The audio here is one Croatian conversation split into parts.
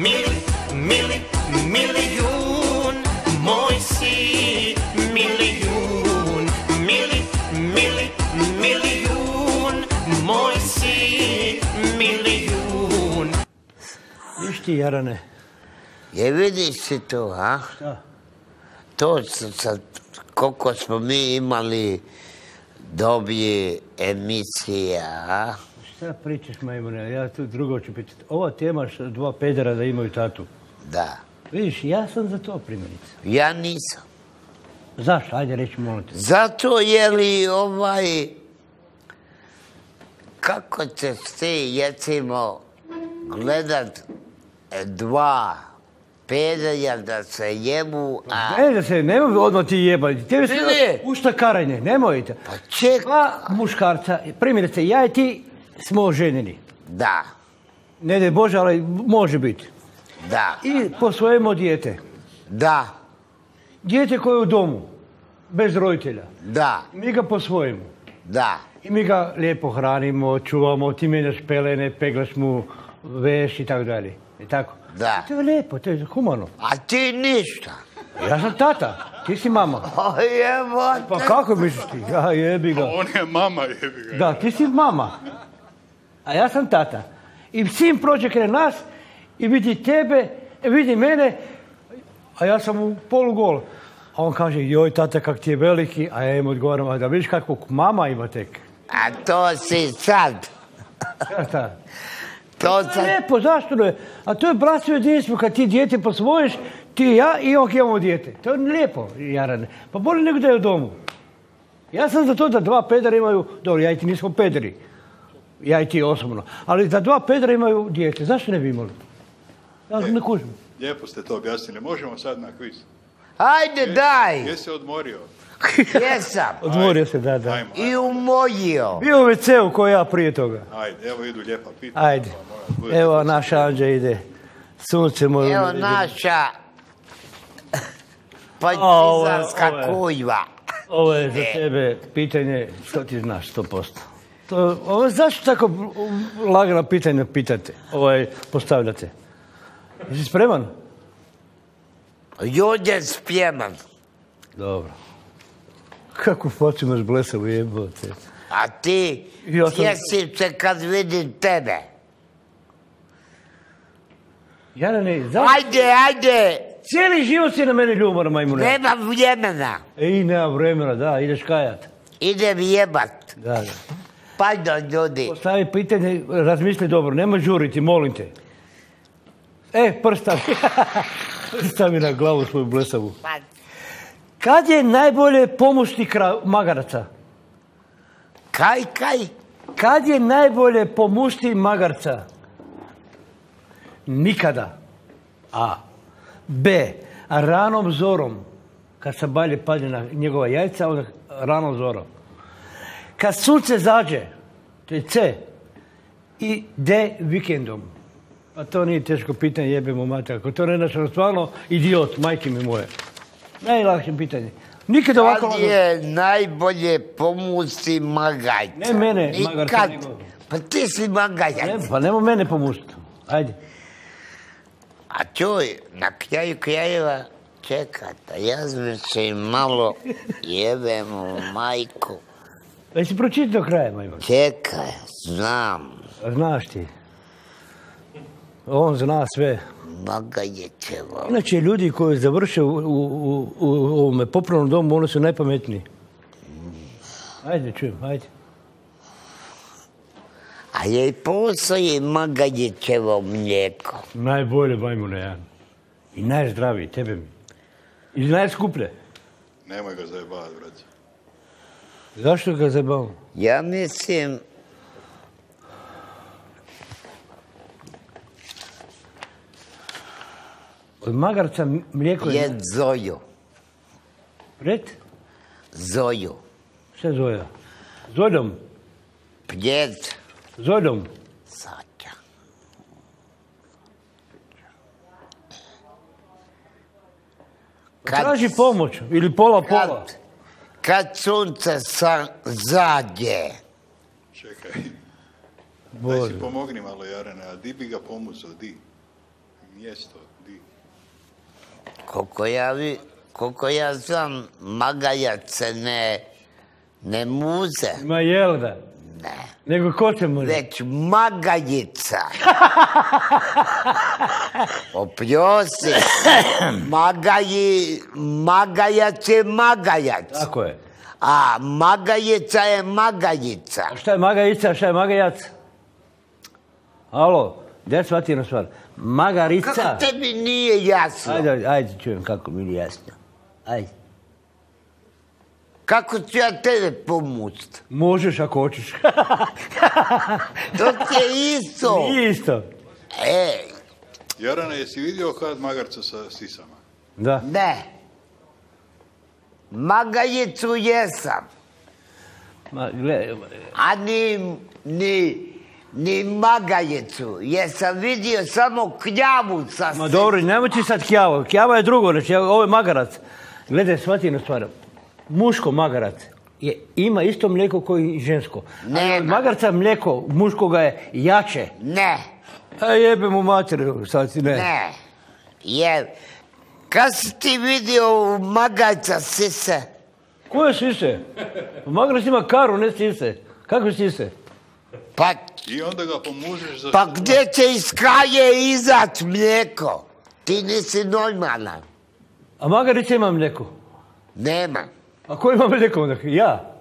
Mili, mili, milijun, moj si milijun. Mili, mili, milijun, moj si milijun. Viš ti, Jarane, Je vidiš si to, a? šta? To sad, koliko smo mi imali dobije emisija, a? Šta pričaš, majmune? Ja tu drugo ću pitati. Ova tema što dva pedera da imaju tatu. Da. Vidiš, ja sam za to primjerice. Ja nisam. Zašto? Ajde reći, molim te. Zato je li ovaj... Kako ćeš ti, recimo, gledat dva pedelja da se jebu, a... Ne, da se nemoj odmah ti jebati. Tebi se Ne. ušta karanje, nemojte. Pa ček... Dva muškarca, primjerice, ja i ti smo oženjeni. Da, Ne daj Bože, ali može biti. da, I posvojimo dijete. da, Dijete koje je u domu, bez roditelja. da, Mi ga posvojimo. da. I mi ga lijepo hranimo, čuvamo, ti mijenjaš pelene, peglaš mu veš i tako dalje. I tako. Da. To je lijepo, to je humano. A ti ništa. Ja sam tata, ti si mama. O jebote. Pa kako misliš ti? Ja jebi ga. On je mama, jebi ga. Da, ti si mama. A ja sam tata. I sin prođe kraj nas i vidi tebe, vidi mene, a ja sam u polu gol. A on kaže, joj tata kak ti je veliki, a ja im odgovaram, a da vidiš kakvog mama ima tek. A to si sad. Šta? To sad... lijepo, zašto ne? A to je bratstvo jedinstvo, kad ti dijete posvojiš, ti i ja i on imamo dijete. To je lijepo, Jarane. Pa bolje nego da je u domu. Ja sam za to da dva pedera imaju, dobro, ja i ti nismo pederi. Ja i ti osobno. Ali da dva pedera imaju dijete, zašto ne bi imali? Ja ne kužim. Lijepo ste to objasnili. Možemo sad na kviz. Ajde, daj. Gdje se odmorio? Jesam. Odmorio se, da, da. Ajmo, I umojio. Bio u WC-u ko ja prije toga. ajde. Evo idu lijepa pitanja. Ajde. pa budete Evo, naša Anđa ide. Sunce moje. Evo naša ovo je- partizanska ovo je- kujva. Ovo je za tebe pitanje što ti znaš, 100%. To, ovo, zašto tako lagano pitanje pitate, ovaj, postavljate? Jesi spreman? Juđe spjeman. Dobro. Kako facu imaš blesavu jebote. A ti Ja sam- se kad vidim tebe. Jarane, zašto? Ajde, ajde. Cijeli život si na mene ljubomor, majmune. Nema vremena. Ej, nema vremena, da, ideš kajat. Idem jebat. Da, da. Pajdo ljudi. Postavi pitanje, razmisli dobro, nemoj žuriti, molim te. E, prstavi. Stavi na glavu svoju blesavu. Pa, Kad je najbolje pomušti kra- magaraca? Kaj, kaj? Kad je najbolje pomušti magarca? Nikada. A. B. Ranom zorom. Kad se balje padne na njegova jajca, onda ranom zorom. Kad sunce zađe, to je C. I D. Vikendom. A to nije teško pitanje, jebemo mate. Ako to ne znaš, ono stvarno idiot, majke mi moje. Najlakše pitanje. Nikad ovako... Lagano- je najbolje pomusti magajca? Ne mene, magarca, Nikad. nego- Pa ti si magajac. Ne, pa nemo mene pomušiti. Ajde. A čuj, na kraju krajeva čekajte, ja razmišljam malo, jebem u majku. Jesi pročitao kraja, majman? Čekaj, znam, Znaš ti. On zna sve. magajećevo. Inače, ljudi koji završe u, u, u, u ovome popravnom domu, oni su najpametniji. Ajde, čujem, ajde. A je i postoji magajećevo mlijeko. Najbolje, majmune, ja. I najzdraviji, tebe mi. I najskuplje. Nemoj ga zajebavati, brate. Zašto ga zabavamo? Ja mislim, Od magarca mlijeko je... je Zoju. Pred? Zoju. Šta je Zoja? Pljed. Zojdom. Sača. Kad- Traži pomoć. Ili pola pola. Kad, kad sunce sa zadje. Čekaj. Daj si pomogni malo, Jarene, a di bi ga pomucao, di? mjesto, di. Koliko ja, vi, koliko ja znam, magajac se ne, ne muze. Ma jel da? Ne. Nego ko se može? Već magajica. Oprosti. Magaji, magajac je magajac. Tako je. A magajica je magajica. A šta je magajica, šta je magajac? Alo, gdje shvati jednu stvar? Magarica. Kako tebi nije jasno? Ajde, ajde, čujem kako mi nije jasno. Ajde. Kako ću ja tebe pomust? Možeš ako hoćeš. To ti je isto. Nije isto. Ej, Jarane, jesi vidio kad magarca sa sisama? Da. ne. Magajicu jesam. Ma, gle, A ni, ni, ni magajicu. Jesam vidio samo kljavu sa ma dobro, nemoj ti sad kjava. Kjava je drugo, znači ovo je magarac. Gledaj, shvati jednu stvar. Muško magarac je, ima isto mlijeko koji i žensko. Ali od magarca mlijeko muškoga je jače. Ne, A jebe mu materiju, sad si ne. ne. Jer, kad si ti vidio magajca sise? Koje sise? Magarac ima karu, ne sise. Kakve sise? Pa, I onda ga pomužeš za... pa gdje će iz kraje izać mlijeko? Ti nisi normalan. A magarica ima mlijeko. Nema. A ko ima mlijeko onda? Ja.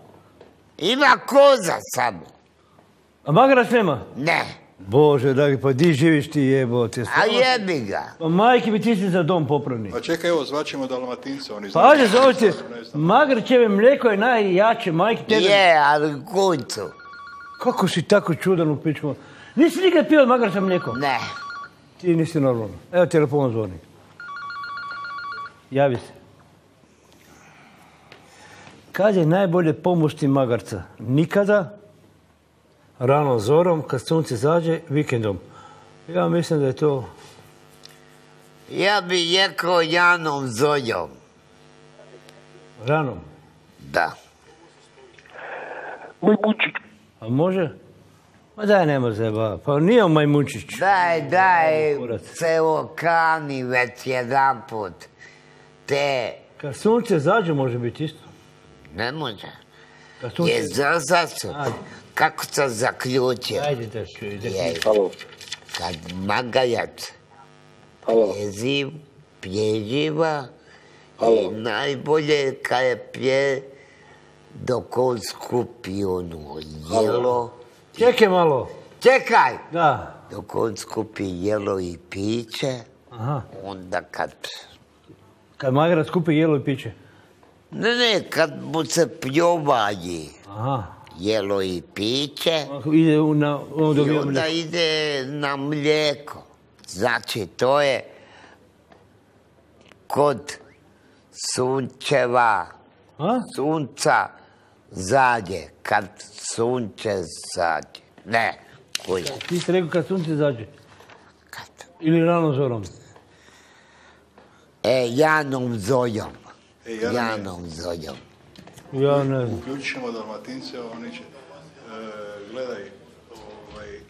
Ima koza samo. A magarac nema? Ne. Bože, dragi, pa di živiš ti jebote? A jebi ga. Pa majke mi ti si za dom popravni. Pa čekaj, evo, zvaćemo Dalmatince, oni Pa ajde, znaju. se, Ne znam. Magarčeve mlijeko je najjače, majke tebe. Je, ali kuncu. Kako si tako čudan u pičku? Nisi nikad pio od magarca mlijeko? Ne. Ti nisi normalno. Evo telefon zvoni. Javi se. Kad je najbolje pomušti magarca? Nikada, rano zorom, kad sunce zađe, vikendom. Ja mislim da je to... Ja bi rekao Janom Zojom. Ranom. Da. Moj mučik. A može? Ma daj, nema zeba. Pa nije on majmunčić. Daj, daj, se okani već jedan put. Te, Kad sunce zađe može biti isto. Ne može. Sunce... Je zaza su. Ajde. Kako sam zaključio? Ajde da čuj, Je, Halo. kad magajac Halo. je ziv, plježiva, Halo. i najbolje kad je plje dok on skupi ono jelo. Čekaj malo. Čekaj! Da. Dok on skupi jelo i piće, Aha. onda kad... Kad magarac skupi jelo i piće. Ne, ne, kad mu se pljovaji Aha. jelo i piće, Ide na... I onda ide na mlijeko. Znači, to je kod sunčeva, A? sunca zađe, kad sunce zađe. Ne, kuj, Ti si rekao kad sunce zađe. kad. Ili rano zorom. E, Janom Zojom. E, Janom Zojom. Ja ne znam. uključit ćemo Dalmatince, oni će... E, gledaj, ovaj, e,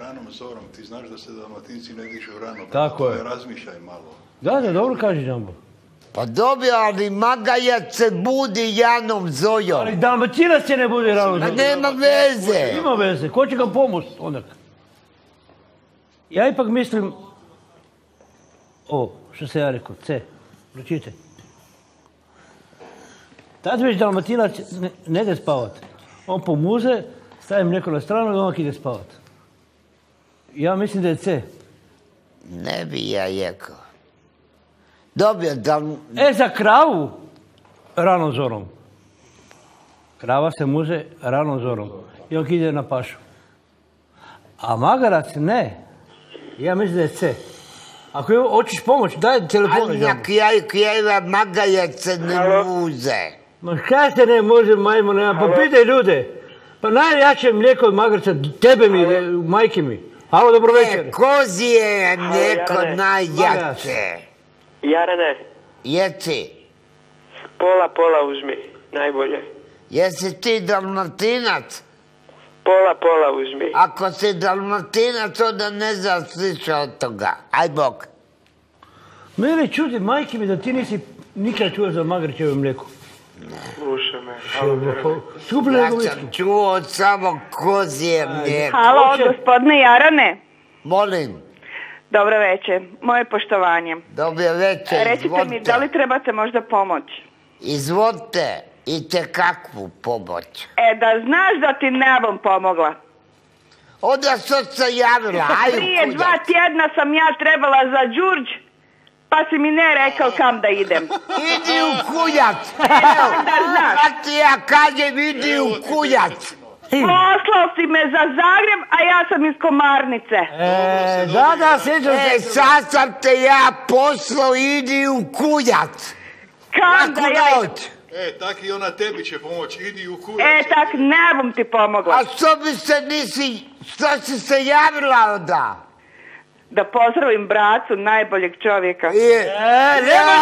ranom zorom, ti znaš da se Dalmatinci ne dižu rano. Tako je. tome Razmišljaj malo. Da, da, dobro kaže Džambo. Pa dobio, ali magajac se budi Janom Zojom. Ali Dalmatinac se ne bude rano Pa nema veze. Ima veze, ko će ga pomoć onak? Ja ipak mislim... O, što se ja rekao, C. Pročitaj. Tad već Dalmatinac ne, ne ide spavat. On pomuze, staje mlijeko na stranu i onak ide spavat. Ja mislim da je C. Ne bi ja rekao. Dobio da... E, za kravu rano zorom. Krava se muze rano zorom. I on ide na pašu. A magarac ne. Ja mislim da je C. Ako hoćeš pomoć, daj telefon. Ali krajeva magajac se ne muze. Ma kaj se ne može majmune, pa pitaj ljude. Pa najjače mlijeko od magarca, tebe mi, majke mi. Halo, dobro večer. E, kozije je mlijeko Jarane. najjače. Jarane, Jesi, pola pola uzmi, najbolje. jesi ti dalmatinac? Pola pola uzmi. Ako si dalmatinac, onda ne znaš ništa od toga. Aj bok. Mene čudi, majke mi, da ti nisi nikad čuo za Magrićevo mlijeko. Slušaj me. Skuplje Ja sam čuo samo kozije mlijeko. Halo, gospodine Jarane. Molim, Dobro večer. Moje poštovanje. dobije večer, Recite mi, da li trebate možda pomoć? Izvolite, i te kakvu pomoć. E, da znaš da ti ne bom pomogla. Onda što se javila, aj Prije dva tjedna sam ja trebala za Đurđ, pa si mi ne rekao kam da idem. Idi u kuljac. Evo, da znaš. kad ti ja kažem, idi u kuljac. Poslao si me za Zagreb, a ja sam iz Komarnice. E, da, da, sjećam E, se. sad sam te ja poslao, idi u kuljac. Kam da ja. E, tak i ona tebi će pomoći, idi u kurac. E, tak ne bom ti pomogla. A što bi se nisi, što si se javila onda? Da pozdravim bracu najboljeg čovjeka. Je. E, nemoj,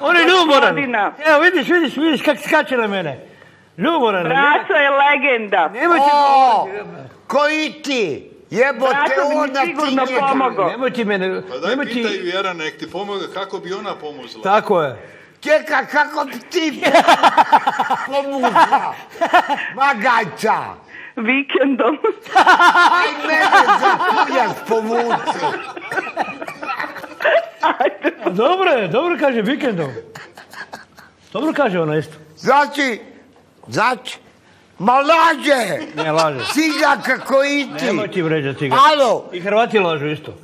on je ljuboran. Godina. Evo, vidiš, vidiš, vidiš kak skače na mene. Ljuboran. Braco je legenda. Nemojte, O, ko i ti. Jebote, ona ti sigurno pomogao. nemojte mene, Pa daj nemojte... pitaj ju Jara, nek ti pomoga kako bi ona pomuzla. Tako je. Čekaj, kako bi ti pomuzla? Magajca. Vikendom. Aj mene za povuci. Dobro je, dobro kaže vikendom. Dobro kaže ona isto. Znači, znači, ma laže. Ne laže. Ciga kako i ti. Nemoj ti vređati ga. Alo, I Hrvati lažu isto.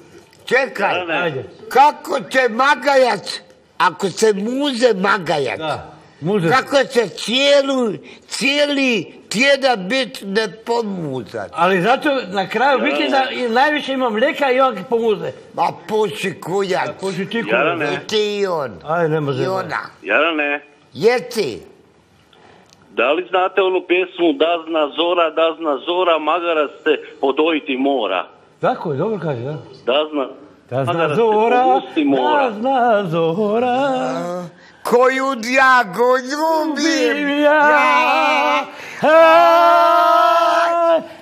čekaj. Ajde. Kako će magajac, ako se muze magajac, Da. Muze. kako će cijelu, cijeli tjedan biti nepomuzan? Ali zato na kraju vikenda i najviše ima mlijeka i on pomuze. Ma puši kuljac. Puši ti Jarane. I ti i on. Aj, nema I ona. Jarane, Jesi? da li znate onu pjesmu Da zna zora, da zna zora, magarac se podojiti mora? Tako je, dobro kaže, da. Da zna, Da zna magarac se zora, da zna zora. Koju djago ljubim Ja.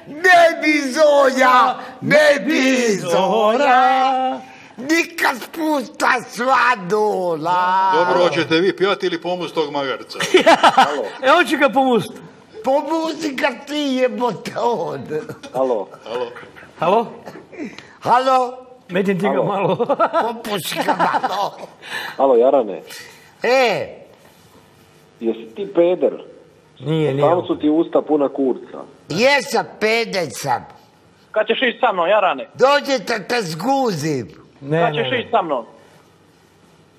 Ne bi zoja, ne bi zora, nikad spusta svadola. Dobro, hoćete vi pjevati ili pomuz tog magarca? E, on će ga pomust. Pomuzi ga ti jebote on. Halo. Halo? Halo? Halo, Metim ti ga malo. popuši ga malo. Halo, Jarane, E, jesi ti peder? nije, nije. su ti usta puna kurca. jesam pedeć sam. Kad ćeš ići sa mnom, Jarane? Dođite te zguzim. Ne, Kad ne, ćeš ići sa mnom?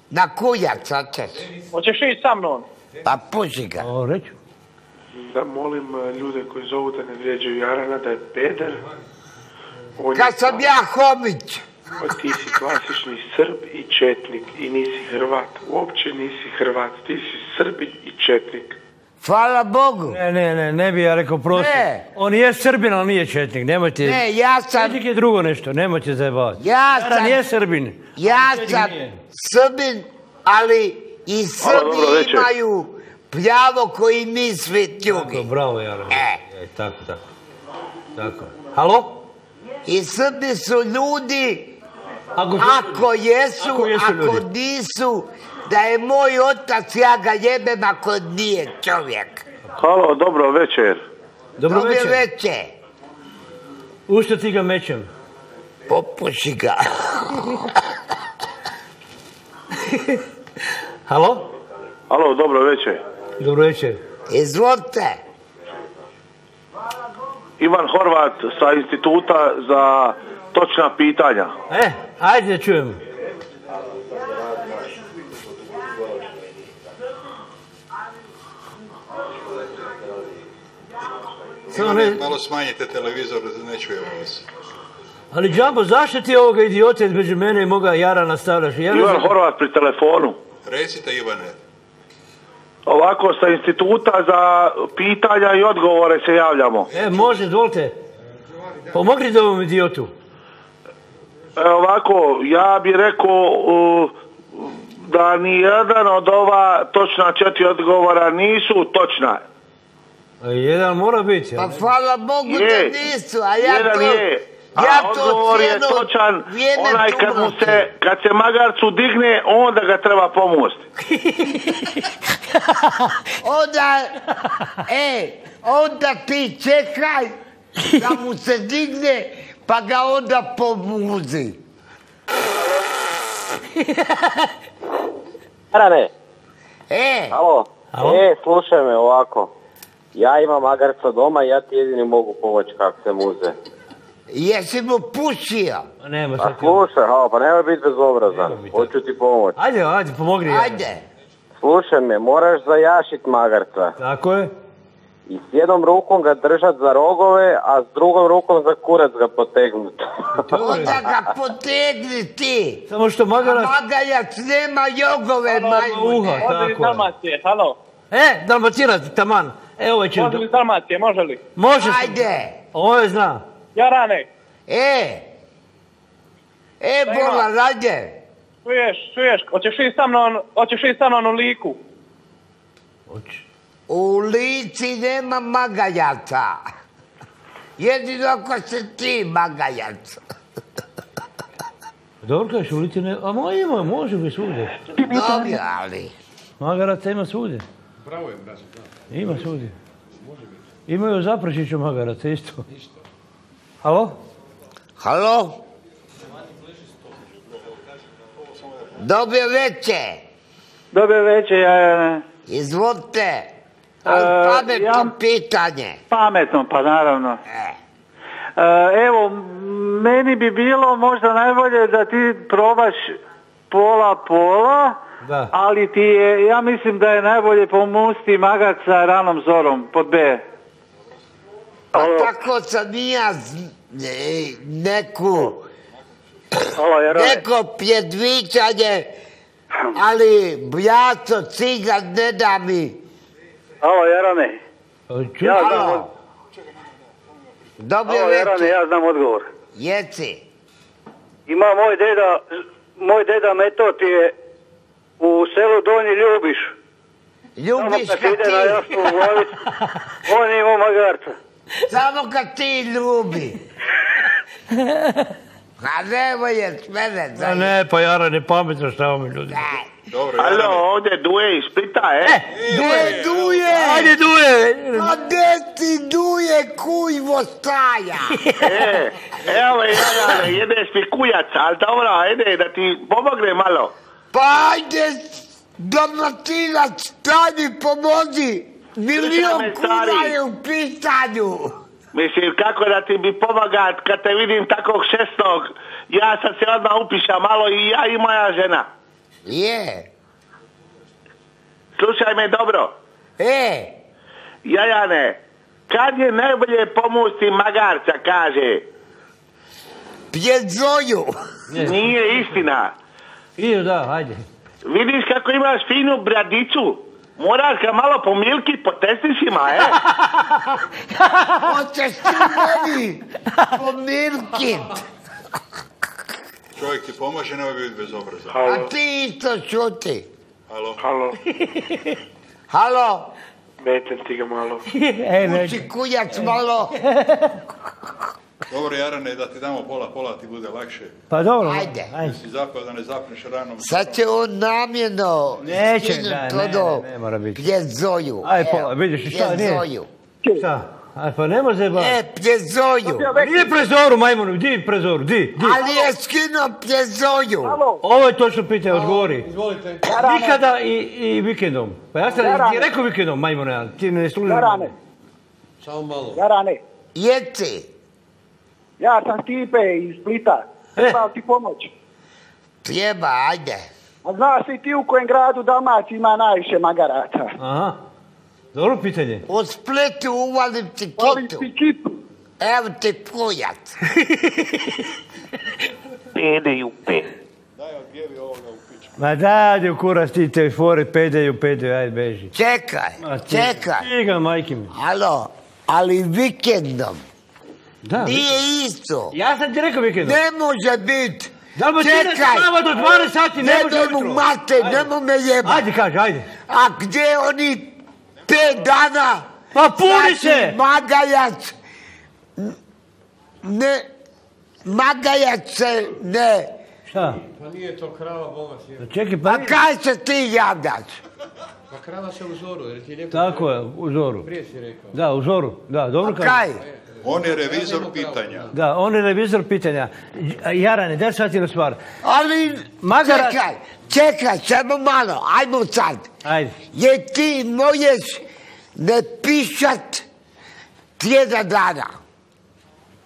Na kuljac, hoćeš. Hoćeš ići sa mnom? Pa puši ga. O, reću. Da molim e, ljude koji zovu da ne vrijeđaju Jarana da je peder. Kad sam ja homić. Pa ti si klasični Srb i Četnik i nisi Hrvat. Uopće nisi Hrvat, ti si Srbin i Četnik. Hvala Bogu. Ne, ne, ne, ne bi ja rekao prosto. Ne. On je Srbin, ali nije Četnik, nemojte... Ne, ja sam, Četnik je drugo nešto, nemojte zajebavati. Ja Jaran sam- je Srbin. ja sam nije. Srbin, ali i Srbi imaju pljavo koji mi svi Tako, drugi. bravo, Jaran. E. E, tako, tako. Tako. Halo? I Srbi su ljudi, Ako, ako jesu, Ako jesu ako ljudi. nisu, da je moj otac, ja ga jebem ako nije čovjek. Halo, dobro večer. Dobro večer. veće. U što ti ga mećem? Popuši ga. Halo? Halo, dobro večer. Dobro večer. Izvolite. Ivan Horvat sa instituta za točna pitanja. E, ajde da čujem. Samo ne, Malo smanjite televizor da ne čujemo vas. ali Džambo, zašto ti ovoga idiota između mene i moga Jarana stavljaš? Ja Ivan Horvat pri telefonu. Recite Ivane, Ovako sa instituta za pitanja i odgovore se javljamo. E, može, izvolite. Pomognite ovom idiotu. E, ovako, ja bih rekao uh, da ni jedan od ova točna četiri odgovora nisu točna. A jedan mora biti. Pa hvala Bogu Je. da nisu, a ja Jedan to... je. A Ja to odgovor je točan, onaj kad mu se, kad se magarcu digne, onda ga treba pomosti. Onda, e, onda ti čekaj da mu se digne, pa ga onda pomuzi. Jarane, E, alo. Alo? E, slušaj me ovako. Ja imam magarca doma i ja ti jedini mogu pomoći kako se muze. jesi mu pušio? Pa Nema Pa sad. slušaj, halo, pa nemoj biti bezobrazan. Hoću ti pomoći. Ajde, ajde, pomogni. Ajde. Slušaj me, moraš zajašit magarca. Tako je. I s jednom rukom ga držat za rogove, a s drugom rukom za kurac ga potegnut. Onda ga potegni ti. Samo što A magarac... magajac nema jogove majmune. Uha, tako je. Dalmacije, halo? E, Dalmatinac, taman. E, ovaj će... Može li Dalmacije, može li? Može se. Ajde. Ovo je zna. Jarane, E. E, bola, ajde. čuješ, čuješ, hoćeš i sa mnom, hoćeš i sa mnom u liku? Hoće. U lici nema magajaca. Jedino ako se ti magajac. Dobro kažeš, u lici ne... A mo, ima, može bi svugdje. Dobro, ali. Magaraca ima svugdje. Bravo je, brazo, da. Ima svugdje. Imaju Zaprašiću magaraca isto. Halo? Halo? Dobre veče. Dobre večer, ja, Izvolite. Ali E, pametno ja- pitanje. pametno, pa naravno. E. E, evo, meni bi bilo možda najbolje da ti probaš pola pola, Da. ali ti je, ja mislim da je najbolje pomusti magat sa ranom zorom pod B. Pa tako sam i ja neku, Halo, Jarane. neko pjedvičanje, ali bjaco cigan ne da mi. Halo, Jarane. Ču... Ja znam, Jarane, veče. ja znam odgovor. Jeci. Ima moj deda, moj deda Metot je u selu Donji Ljubiš. Ljubiš Samo kad ide na jasnu glavicu, on je imao magarca. Samo kad ti ljubi. A nemoj mene A zajedno. ne, pa Jara, ne pametno šta vam ljudi. Dobro, Alo, ovdje Duje iz Splita, e? Duje, duje! Ajde, duje! A gde ti duje kujvo staja? E, evo je, Jarane, jedeš mi kujaca, ali dobro, ajde, da ti pomogne malo. Pa ajde, Dalmatinac, daj mi pomozi. Milion kuna je u pitanju. Mislim, kako da ti bi pomagat kad te vidim takvog šestog, ja sad se odmah upišam malo i ja i moja žena. Je. Slušaj me dobro, E, Jajane, kad je najbolje pomusti magarca, kaže. pjedzoju. Nije istina. Ide, da, ajde. Vidiš kako imaš finu bradicu? Moraš ga malo pomilki po testisima, e? Hoćeš ti meni pomirkit. Čovjek ti pomaže, nemoj biti bezobrazan. A ti isto čuti. Halo? Halo, Halo, metem ti ga malo. E, ne. uči kujac malo. Dobro, Jarane, da ti damo pola, pola ti bude lakše. Pa dobro. Ajde. Ajde. Si zapao da ne zapneš ranom. Sad će on namjerno Neće, skinut da, to ne, do ne, ne mora biti. pjezoju. Aj, Evo, pola, vidiš, šta, nije? pjezoju. Šta? Aj, pa ne može ba. E, pjezoju. Nije prezoru, majmunu, di prezoru, di, di. Ali je skinuo pjezoju. Ovo je točno pitanje, odgovori. Izvolite. Nikada i, i vikendom. Pa ja sam ti rekao vikendom, majmune, ali ti ne služiš. Jarane, Samo malo. Jarane, Jeci, ja sam Stipe iz Splita. E. Treba ti pomoć. treba, ajde. A znaš li ti u kojem gradu Dalmaciji ima najviše magaraca? Aha. Dobro pitanje. U Splitu uvalim ti kitu. ti kitu. Evo ti kujac. Pede i upe. Daj, odjevi ovoga u pičku. Ma daj, u kurac ti te fore, pedeju, pedeju, ajde beži. Čekaj, Ma čekaj. Ti ga, majke mi. Alo, ali vikendom. Da. Nije isto. Ja sam ti rekao vikendom. Ne može biti. Da li spava do 12 sati, ne može Ne mu mate, Ajde. nemo me jebati. Ajde, kaži, ajde. A gdje oni pet dana? Pa puni znači, se! Magajac. Ne, Magajac se ne... Šta? Pa nije to krava Boga svijeta. Čekaj, pa... A kaj se ti javljaš? Pa krava se u zoru, jer ti je lijepo... Tako je, u zoru. Prije si rekao. Da, u zoru. Da, dobro A kaže. kaj? On je revizor pitanja. Da, on je revizor pitanja. Jarane, daj shvatila stvar. Ali, Magara- čekaj, čekaj, samo malo, ajmo sad. Ajde. Je ti možeš ne pišat tjedan dana.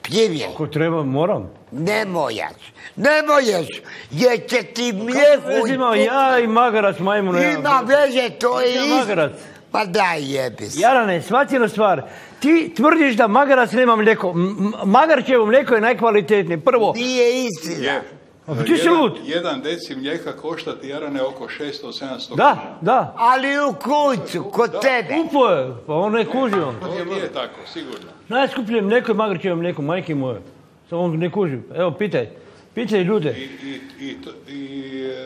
Pjevje. Ako treba, moram. Ne mojaš. Ne možeš, jer će ti mlijeku... Ima ja i magarac majmunu. ja. Ima veze, to je isto. Pa daj jebi se. Jarane, shvatila stvar. Ti tvrdiš da magarac nema mlijeko. M- Magarčevo mlijeko je najkvalitetnije. Prvo, Nije istina. Je. A ti si Jedan- lud. Jedan deci mlijeka košta ti Jarane oko 600-700 da, kuna. da. Ali u kuću, kod tebe. Kupo je, pa on ne kuži on. Nije, nije tako, sigurno. Najskuplje mlijeko je magarčevo mlijeko, majke moje. Samo on ne kuži. Evo, pitaj. Pitaj ljude. I, i, i, e,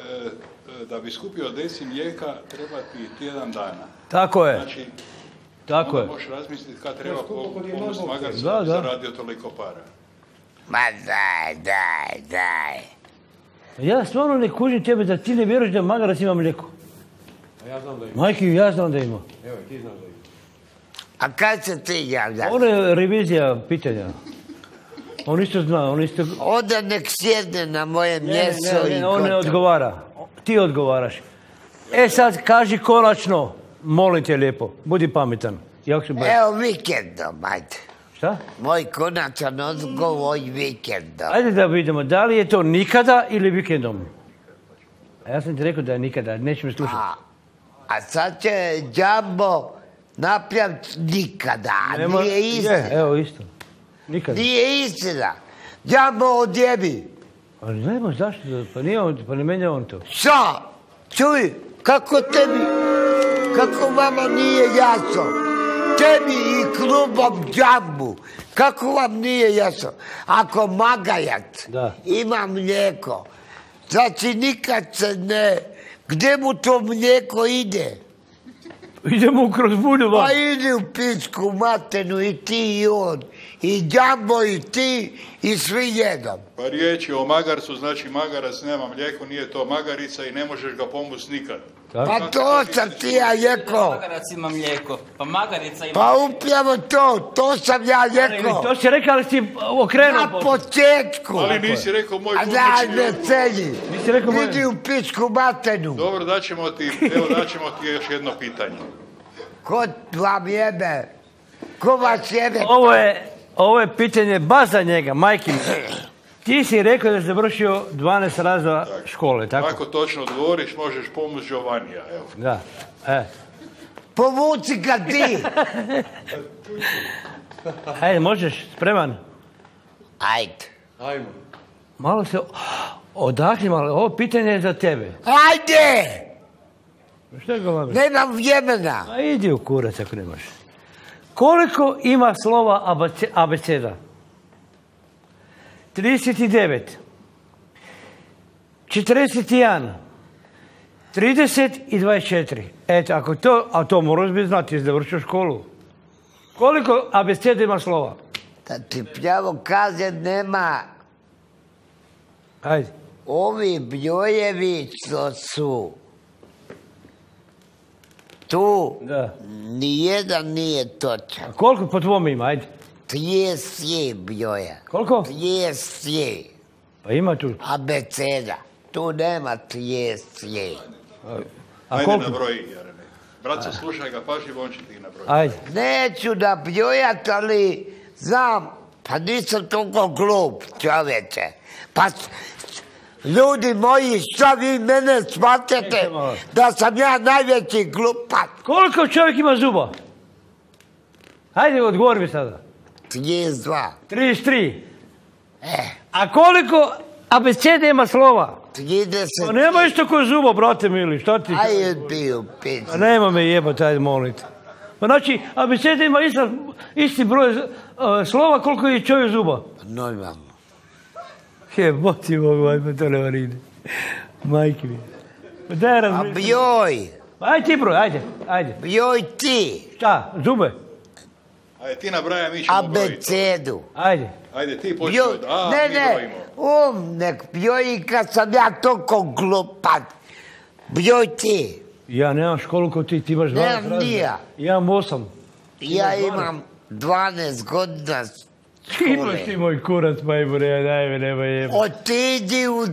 e, da bi skupio deci mlijeka treba ti tjedan dana. Tako je. Znači, Tako je. možeš razmisliti kad treba pomoći magarcu Da, da, zaradio toliko para. Ma daj, daj, daj. Ja stvarno ne kužim tebe da ti ne vjeruješ da magarac ima mlijeko. A ja znam da ima. Majke, ja znam da ima. Evo, ti znaš da ima. A kad se ti javljaš? Ona je revizija pitanja. On isto zna, on isto... Onda nek sjedne na moje Ne, mjesto ne, ne, i on ne odgovara. Ti odgovaraš. E sad, kaži konačno, molim te lijepo, budi pametan. Jak su Evo vikendom, ajde. Šta? Moj konačan odgovor vikendom. Ajde da vidimo, da li je to nikada ili vikendom? A ja sam ti rekao da je nikada, neće me slušati. A, a sad će Džambo napraviti nikada. Nema- Nije istina. Je, evo isto. Nikada. Nije istina. Džambo odjebi. Ali nema zašto, pa nije on, pa ne menja on to. Šta? Čuj, kako tebi, kako vama nije jasno? Tebi i klubom Džambu, kako vam nije jasno? Ako Magajac Da. ima mlijeko, znači nikad se ne... Gdje mu to mlijeko ide? Idemo kroz bulju. Pa idi u pičku matenu i ti i on. I Džambo i ti i svi jedom. Pa riječ je o magarcu, znači magarac nema mlijeko, nije to magarica i ne možeš ga pomoći nikad. Pa to sam ti ja rekao. Magarac ima mlijeko, pa magarica ima... Pa upravo to, to sam ja rekao. To si rekao, ali si okrenuo. Na početku. Ali nisi rekao moj A daj će- me celji. Nisi rekao moj- Idi u pičku matenu. Dobro, daćemo ti, evo daćemo ti još jedno pitanje. Ko vam jebe? Ko vas jebe? Ovo je, ovo je pitanje baš za njega, majke mi. Ti si rekao da je završio 12 razreda škole, tako? Ako točno odgovoriš, možeš pomoći Giovannija, evo. Da. E. Povuci ga ti. Ajde, možeš, spreman? Ajde. Ajmo. Malo se odahni malo, ovo pitanje je za tebe. Ajde! Što je galabe? Nemam vremena. A idi u kurac ako nemaš. Koliko ima slova abeceda? 39. 41. 30 i 24. Eto, ako to, a to moraš bi znati, završio školu. Koliko abeceda ima slova? Da ti pravo kaže nema Ajde. ovi brojevi što su tu, Da. nijedan nije točan. A koliko po tvom ima, ajde. 30 broja. Koliko? 30. Pa ima tu. Abeceda. Tu nema 30. A Ajde koliko? nabroji, Jarane. Braco, slušaj ga pažljivo, on će ti nabrojiti. Ajde. Neću da brojat, ali znam, pa nisam toliko glup, čoveče. Pa ljudi moji, šta vi mene malo. da sam ja najveći glupac? Koliko čovjek ima zuba? Ajde, odgovor mi sada. 32. 33. E, A koliko abecede ima slova? 30. Pa nema isto koji zubo, brate mili, šta ti? Aj, bio pis. Pa nema me jebat, ajde molim te. Pa znači, abeceda ima isti broj uh, slova koliko je čovjek zuba. Normalno. Jeboti mogu, ajme to ne varine. Majke mi. Pa daj A razmišljam. broj, Ajde ti broj, ajde, ajde. broj ti, Šta, zube? Ajde, ti nabrajaj, mi ćemo brojiti. abecedu. Ajde. Ajde, ti počni Bio, od A, ne, mi ne, brojimo. um, nek bio i kad sam ja toliko glupan. Bio ti. Ja nemam školu kao ti, ti imaš 12 Nemam razreda. ja. Imam 8. Ja Imaš 12. imam 12 godina Škole. ti moj kurac, majmune, ja daj me, nema jeba. Otidi u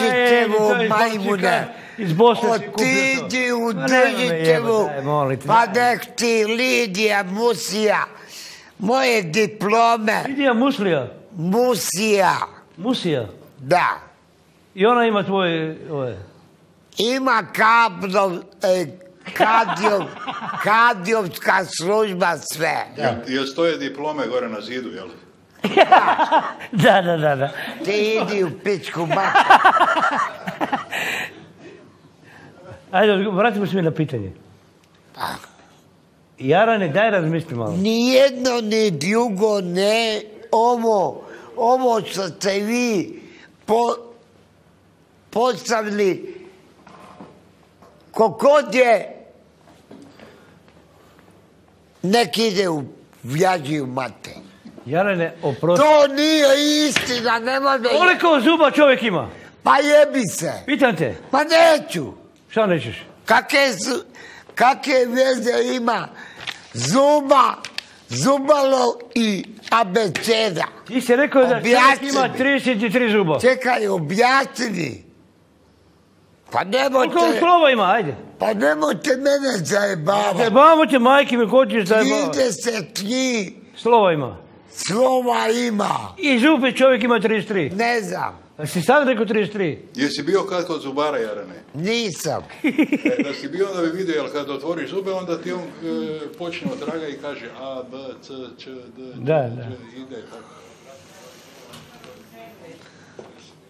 je majmune. Iz Bosne si kupio to. Otidi u te. pa nek ti Lidija Musija, moje diplome, Lidija Muslija, Musija, Musija. da. I ona ima tvoje, ove. Ima kablo, e, kadijov, kadijovska služba sve. Jel, jel stoje diplome gore na zidu, jel? Da, da, da, da. Ti idi u pičku mater. Ajde, vratimo se mi na pitanje. Jarane, daj razmisli malo. Nijedno ni drugo ne, ovo, ovo što ste vi po, postavili, kogod je, nek ide u vjađi u mate. Jarane, oprosti. To nije istina, ne može... Koliko zuba čovjek ima? Pa jebi se. Pitam te. Pa neću. Šta nećeš? Kakve, su, kakve veze ima zuba, zubalo i abeceda? Ti si rekao da čovjek ima mi. 33 zuba. Čekaj, objasni. Pa nemojte, Koliko slova ima, ajde. pa nemojte mene zajebavati. Zajebavamo te, majke mi hoćeš zajebavati. 33 Slova ima. Slova ima. I zupe čovjek ima 33. Ne znam, A si sad rekao 33? Jesi bio kad kod zubara, Jarane? nisam. E, da si bio, onda bi vidio, jer kad otvoriš zube, onda ti on e, počne od traga i kaže A, B, C, Č, D, Da, Č, da. ide tako.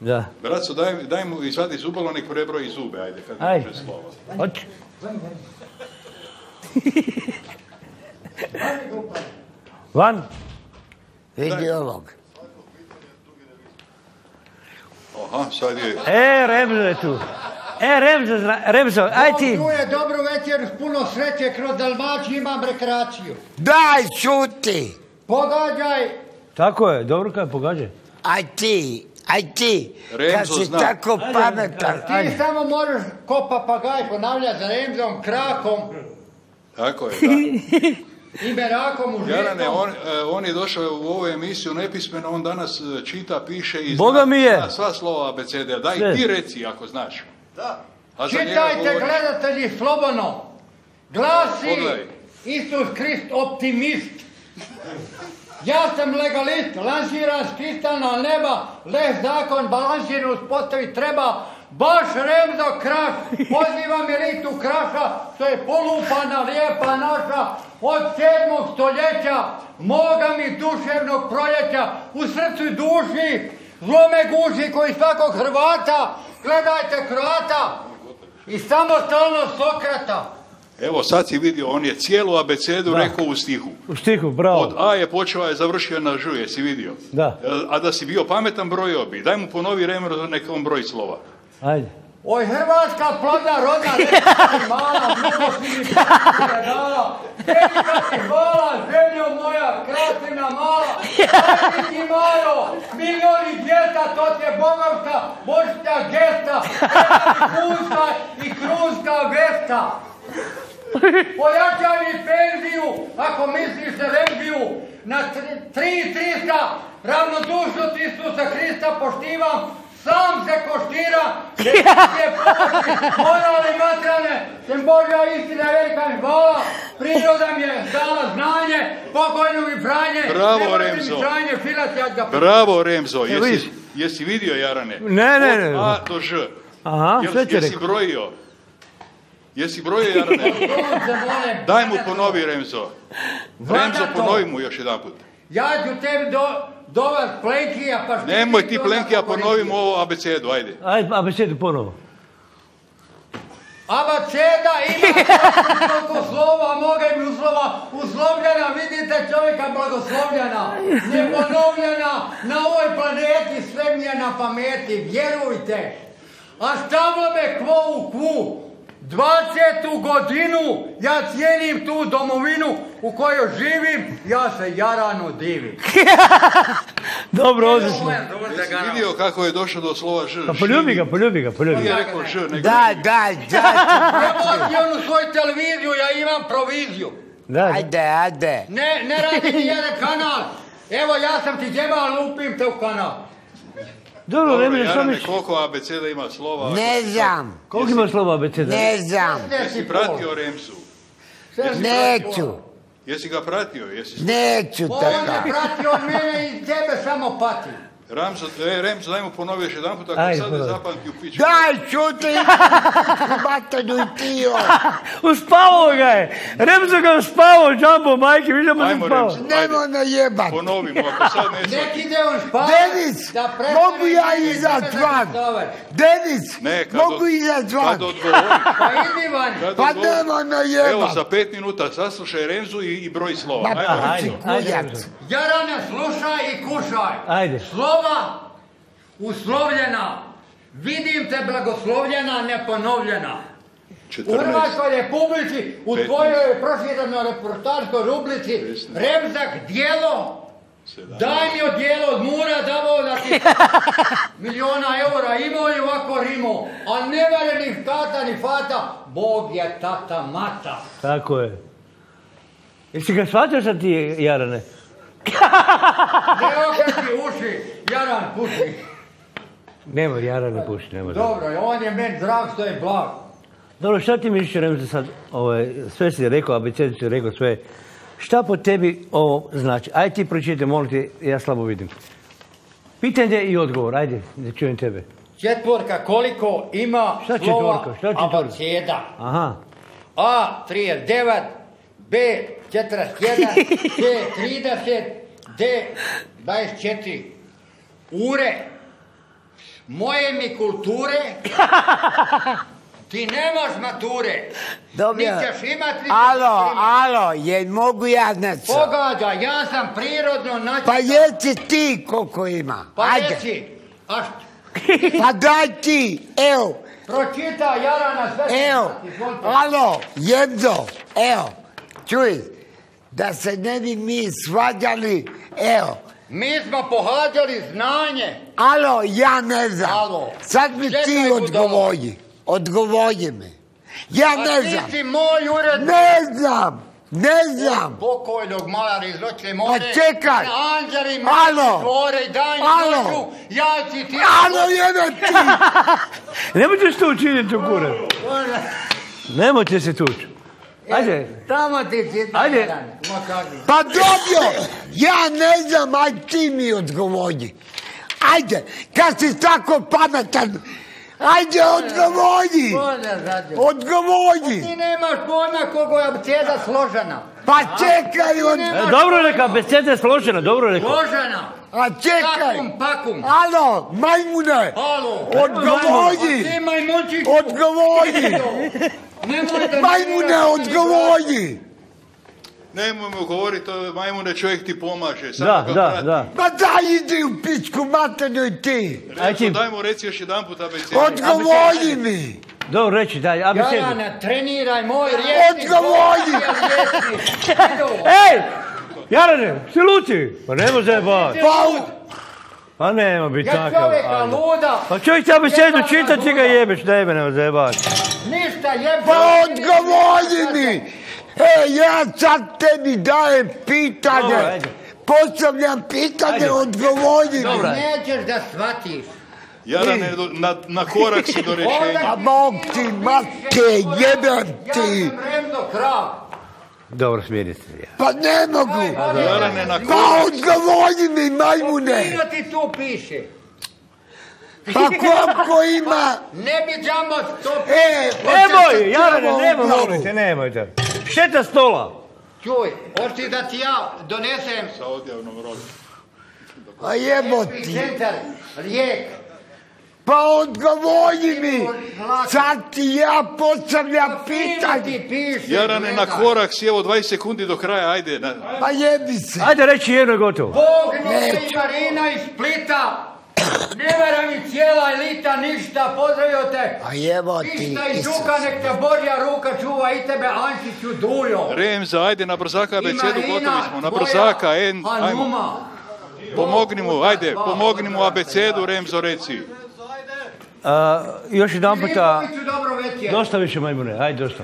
Da. Braco, daj, daj mu i svati zubalo, nek prebroji zube, ajde, kad Ajde. može slova. Hoć. Van. Vidi ovog. Aha, sad je... E, Remzo je tu. E, Remzo, Remzo, aj ti. Tu je dobro večer, puno sreće, kroz Dalmaciju imam rekreaciju. Daj, šuti. Pogađaj, Tako je, dobro kad pogađa. Aj ti, aj ti. Kad si zna. tako pametan. ti samo možeš ko papagaj ponavljati za Remzom, krakom Tako je, da. I merakom u Jarane, on, e, on je došao u ovu emisiju nepismeno, on danas e, čita, piše i Boga zna, mi je. zna sva slova abecede. Daj Sve. ti reci ako znaš. Da. A Čitajte, gledatelji, slobodno. Glasi Pogledaj. Isus Krist optimist. Ja sam legalist, lansiran s kristalna neba, leh zakon balansiran uspostaviti treba, baš Remzo Kraš, pozivam elitu Kraša, što je polupana, lijepa naša, od sedmog stoljeća, moga mi duševnog proljeća, u srcu i duši, zlome guši koji svakog Hrvata, gledajte Kroata i samostalno Sokrata. Evo, sad si vidio, on je cijelu abecedu Da. rekao u stihu. U stihu, bravo. Od A je počeo, a je završio na Ž, jesi vidio? Da. E, A da si bio pametan, brojio bi. Daj mu ponovi Remro, neka on broji slova. Ajde. Oj, Hrvatska plodna rodna, reka ti mala, mnogo si mi predala. Velika ti hvala, zemljo moja, kratina mala. Ajde ti malo, milioni djeta, to ti je bogovska, božća gesta. Kunska i krunska vesta. Pojačaj mi penziju, ako misliš na rembiju, na tri, tri triska, ravnodušnost Isusa Krista poštivam, sam se koštira, je pomoći, morali matrane, sem Božja istina velika mi hvala, priroda mi je dala znanje, pokojno mi branje, Bravo, Remzo. mi trajanje filati, ja ga Bravo, Remzo. Jesi, jesi vidio, Jarane? Ne, ne, ne. Od A do Ž. Aha, Jel- sve ti jesi brojio? Jesi brojio, Jarane? Daj mu ponovi, Remzo. Remzo, ponovi mu još jedan put. Ja ću tebi do, dovest plenkija, pa što Nemoj ti plenki, a ponovi mu ovo abecedu, ajde. Ajde, abecedu ponovo. Abaceda ima koliko slova, moga im uslova, uslovljena, vidite čovjeka blagoslovljena, neponovljena, na ovoj planeti sve mi je na pameti, vjerujte. A stavlo me kvo u kvu, 20. godinu ja cijenim tu domovinu u kojoj živim, ja se Jaranu divim. Dobro, odlično. Jesi vidio kako je došao do slova Ž? Pa poljubi ga, poljubi ga, poljubi ga. rekao Ž, nego Daj, daj, daj. Nemoj onu svoju televiziju, ja imam proviziju. Da, Ajde, ajde. Ne, ne radi ti jedan kanal. Evo ja sam ti djeba, lupim te u kanal. Dobro, Dobro, ne misliš? koliko ABCD ima slova? Ne znam, Koliko ima slova abeceda? ne znam. Jesi pratio Remsu? Neću, Jesi ga pratio? Jesi... neću On tako. je pratio mene i tebe samo pati. Ramzo, e, Remzo, daj mu ponovi još jedan put, ako sad ne zapamti u piću. Daj, čuti, matanu i ti on. Uspavao ga je! Remzo ga uspavao, džambo, majke, vidiš da uspavao. Remzo. Nemo najebat. Ponovi mu, ako sad ne znam. Nek ide spavati. Denis, mogu ja i izaći tebe van? Denis, Ne, kad mogu od- izaći van? Kad odgovori. Pa idi van. Pa nemo Evo, najebat. za pet minuta saslušaj Remzu i, i broj slova. Ma Ajmo, pa Ajde, ajde. Jarane, slušaj i kušaj. Ajde. Slova uslovljena. Vidim te blagoslovljena, neponovljena. U 14. Hrvatskoj republici, u 15. tvojoj proširenoj reportažkoj rubrici, Remzak dijelo, daj mi od dijelo od mura, davao da ti miliona eura, imao i ovako rimo, a ne valja ni tata ni fata, Bog je tata mata. Tako je. Jesi ga shvatio sad ti, Jarane? Ne okreći uši, Jaran puši. Nemoj, Jarane puši, nemoj. Dobro, on je meni drag što je blag. Dobro, šta ti misliš, Remzo, sad, ovaj, sve si rekao, abecedu si rekao sve. Šta po tebi ovo znači? Ajde ti pročitaj, molim te, ja slabo vidim. Pitanje i odgovor, ajde, da čujem tebe. Četvorka koliko ima Šta slova četvorka? Šta četvorka? abeceda? Aha, A 39, B 41, C 30, D 24. Ure. Moje mi kulture. Ti nemaš mature. Dobro. Ćeš imat, ni Alo, imat. alo, je mogu ja nešto? Pogađa, ja sam prirodno način. Pa jesi ti koliko ima. Pa Ajde. reci, a Pa daj ti, evo, pročita Jarana sve. evo, alo, jedno, evo, čuj, da se ne bi mi svađali, evo, Mi smo pohađali znanje. alo, ja ne znam, Alo. sad mi Čekaj, ti budalo. odgovori, odgovori me, ja A ne ti znam, si moj ured. ne znam, ne znam, Pokojnog malara iz noće more. A čekaj. Anđeli, Alo. tvore i daj mi Alo. dušu. Ja ti ti... alo, jebe ti, nemojte se tu učiniti u kure. Nemojte se tući. Ajde, Tamo ti ti... Ajde. Pa dobro, ja ne znam, aj ti mi odgovori, ajde, kad si tako pametan, ajde odgovori, odgovori. Ti nemaš pojma koliko je abceda složena. Pa čekaj, on... E, dobro reka, beseda je složena, dobro reka. Složena. A čekaj! Pakum, pakum. Alo, majmune! Alo. Odgovori! Ti majmunčić. Odgovori! Majmune, odgovori! Nemoj mu govoriti, majmune čovjek ti pomaže. Samo Da, da, prati. da. Ma daj idi u pičku maternu i ti! Remzo, daj mu reci još jedan put ABC. Odgovori mi! dobro reći, daj, abesedu. Jarane, treniraj moj riječnik. Odgovori. Ej! Jarane, si luci? Pa ne može ba. Pa, Pa nema biti Ja takav. čovjeka ajde. luda. Pa čovjek će abesedu čitati ga jebeš, ne me ne zajebati. Ništa jebe. pa odgovori mi! E, ja sad tebi dajem pitanje! Postavljam pitanje, Ajde. odgovori! Nećeš da shvatiš. Jarane, na, na korak si do rješenja. A bog ti, matke, jebem Ja ti! sam Remzo krav. Dobro, smiri se. ja. Pa ne mogu! Pa korak. odgovori mi, majmune! Fino ti tu piše. Pa koliko ima? Ne bi džamo to E, Nemoj, Jarane, nemoj, upravo. molim te. Šteta stola. Čuj, hoćeš da ti ja donesem Sa odjavnom rodu. A jeboti. centar, lijek. Pa odgovori mi. Sad ti ja postavljam Fino pitanje. ti. Jarane, na korak si, evo 20 sekundi do kraja, ajde. Na, Pa jebi se. Ajde reći jedno je gotovo. Bog nosi Marina iz Splita. Ne vera mi cijela elita ništa, pozdravio te. A jevo ti, Ništa i. Đuka, nek te Borja ruka čuva i tebe Ančiću Duljo. Remza, ajde na brzaka abecedu, gotovi smo. Na brzaka, en, ajmo. Pomogni mu, ajde, pomogni mu abecedu, Remzo, reci. A, još jedan puta, dosta više majmune, ajde dosta.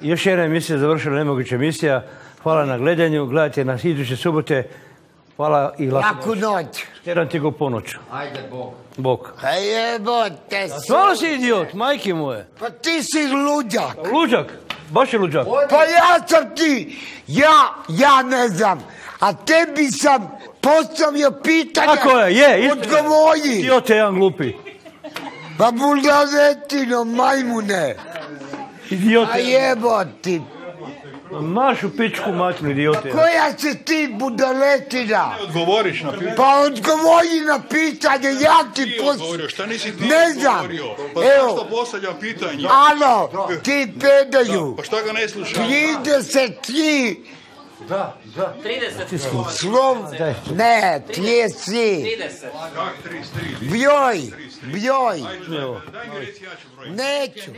Još jedna emisija završila, nemoguća emisija. Hvala na gledanju, gledajte nas iduće subote. Hvala i Laku laku noć. Tjeram ti go ponoć. Ajde, Bog. Bog. A jebote Stvarno si idiot, majke moje. Pa ti si luđak. Luđak, baš je luđak. Pa ja sam ti, ja, ja ne znam. A tebi sam postavio pitanje. Tako je, je, istina. Odgovori. Ti ote jedan glupi. Pa budaletino, majmune. Idiote. A jeboti. Maš u pičku matnu, idiote. Koja si ti budaletina? Odgovoriš na pitanje. Pa odgovori na pitanje, ja ti Ti pos... odgovorio, šta nisi ti Ne znam. Pa Evo. zašto postavljam pitanje? Alo, ti pedaju. Pa šta ga ne slušaš? 33 Da, da. 30. slov... Ne, 33. 30. Kak 33? Bjoj, bjoj. Daj mi reci, ja ću brojiti. Neću.